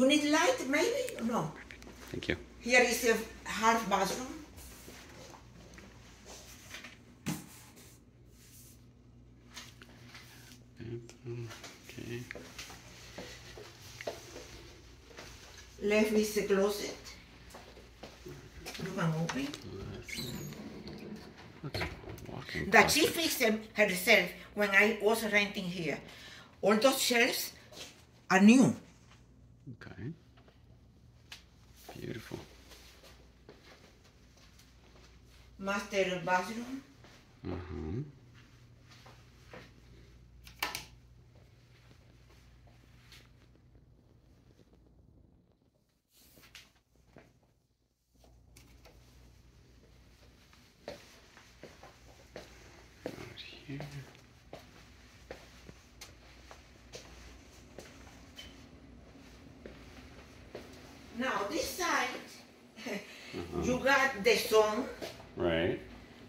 You need light, maybe? No. Thank you. Here is a half bathroom. Okay. Left is the closet. You can open. Walking. That she fixed them herself when I was renting here. All those shelves are new. Okay. Beautiful. Master bathroom. Uh-huh. Out here. Now this side, you got the sun Right.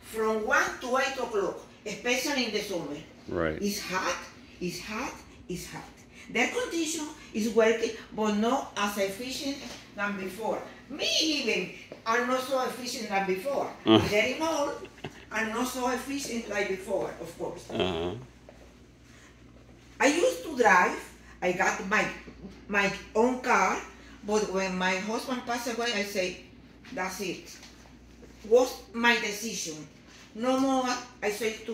from one to eight o'clock, especially in the summer. Right. It's hot, it's hot, it's hot. The condition is working, but not as efficient than before. Me even are not so efficient than before. Uh. Very old are not so efficient like before, of course. Uh-huh. I used to drive. I got my my own car, but when my husband passed away, I say, that's it. Was my decision. No more. I say to